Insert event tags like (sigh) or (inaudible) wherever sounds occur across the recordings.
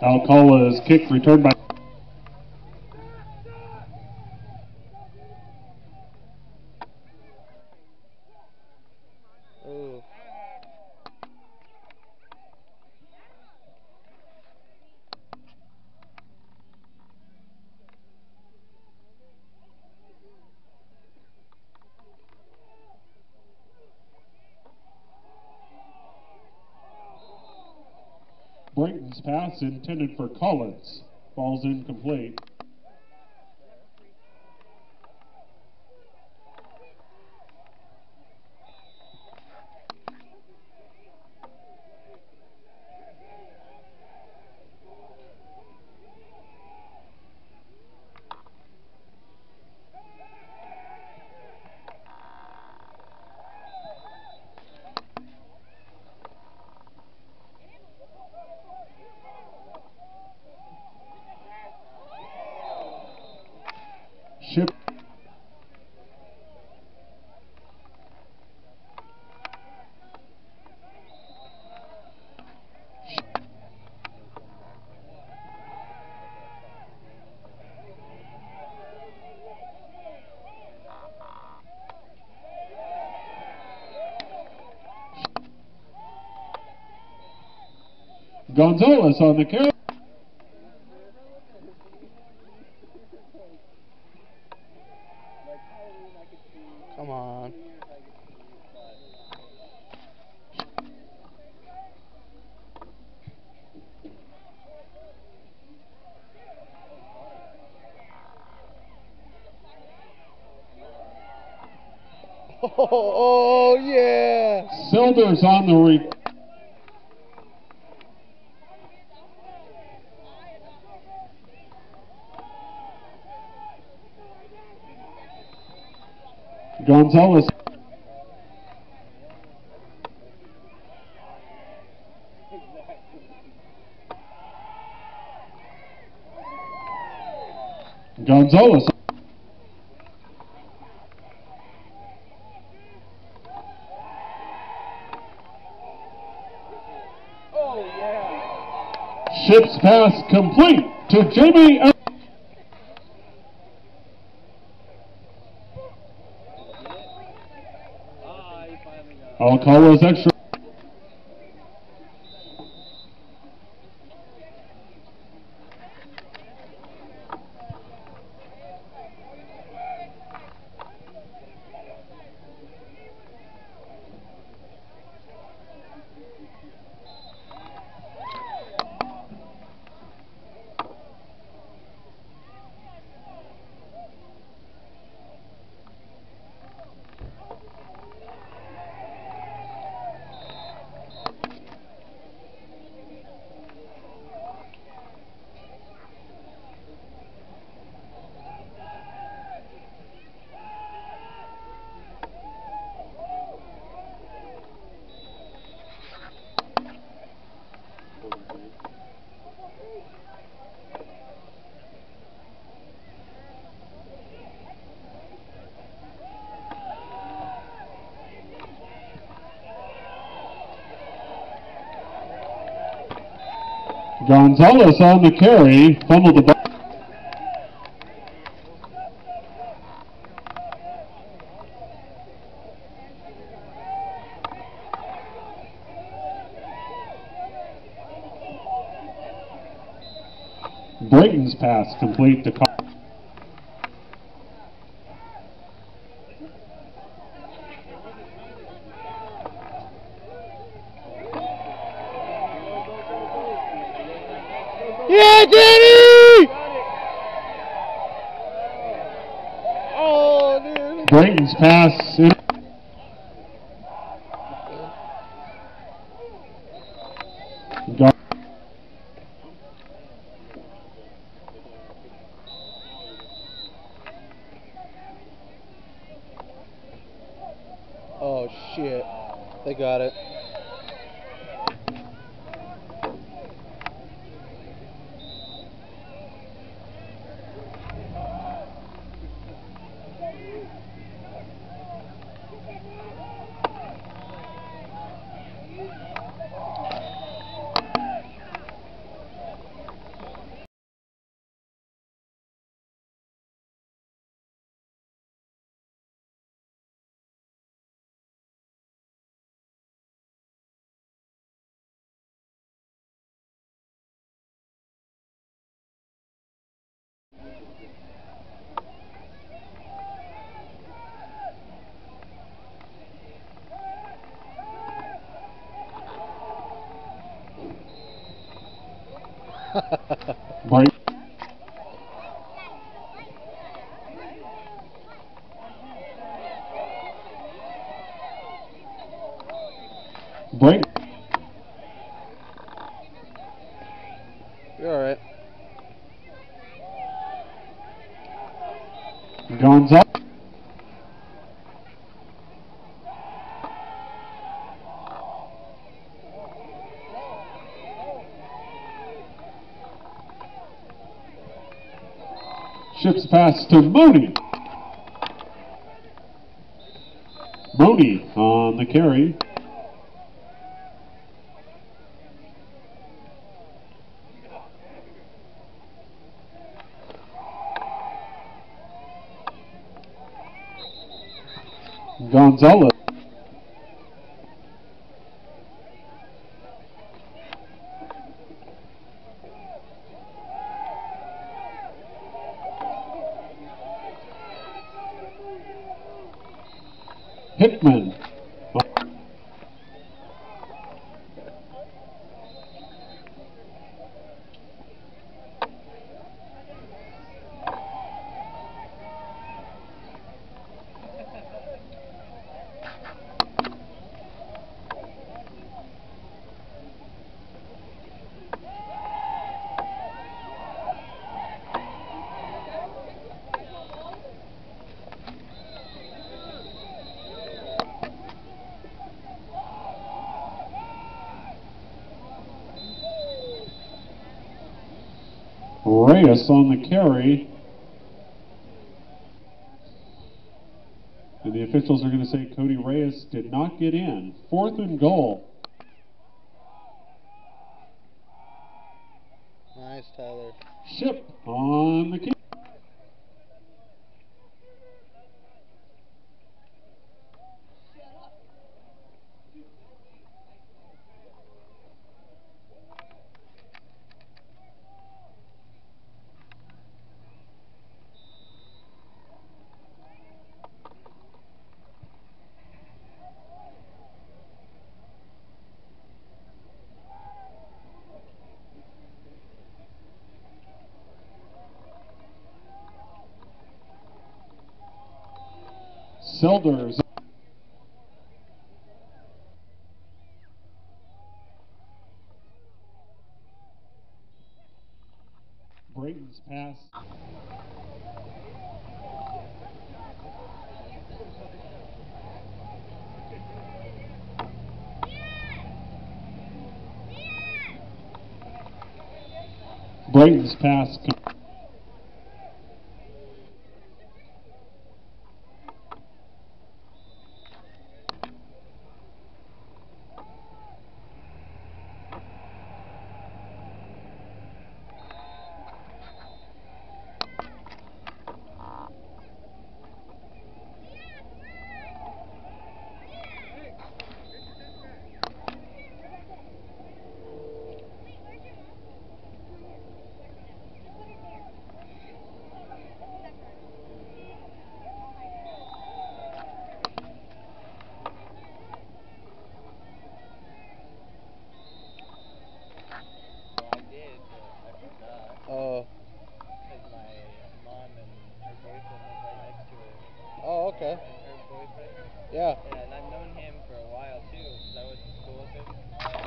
Alcala's kick returned by Brayton's pass intended for Collins. Falls incomplete. Ship Gonzalez on the carry. Come on. (laughs) Oh, oh yeah. Silder's on the re- Gonzalez. Gonzalez. Oh Ship's pass complete to Jamie. call those extra. Gonzalez on the carry, fumbled the ball. Brayton's pass complete to Yeah, Danny! Oh, dude. Brayton's pass Oh shit. They got it. Break. Break. Ships pass to Mooney. Mooney on the carry. Gonzalez. Hickman. Reyes on the carry. And the officials are going to say Cody Reyes did not get in. Fourth and goal. Nice, Tyler. Ship on the kick. Selders. Brayton's pass. Brayton's pass.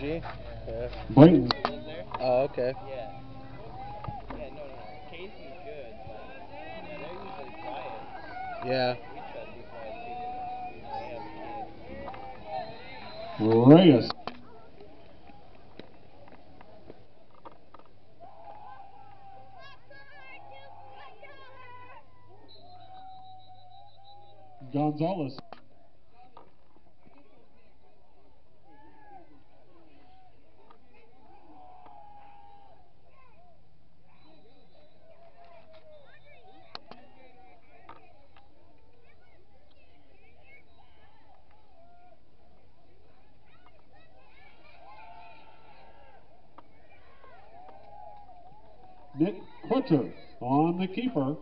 G? Yeah. Yeah. Brayton. He lives there? Oh, okay. Yeah. Yeah, no, no, no. Casey's good, but they're usually quiet. Yeah. We try Nick Crutcher on the keeper.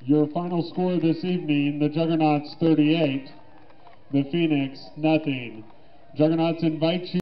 Your final score this evening, the Juggernauts 38, the Phoenix nothing. Juggernauts invite you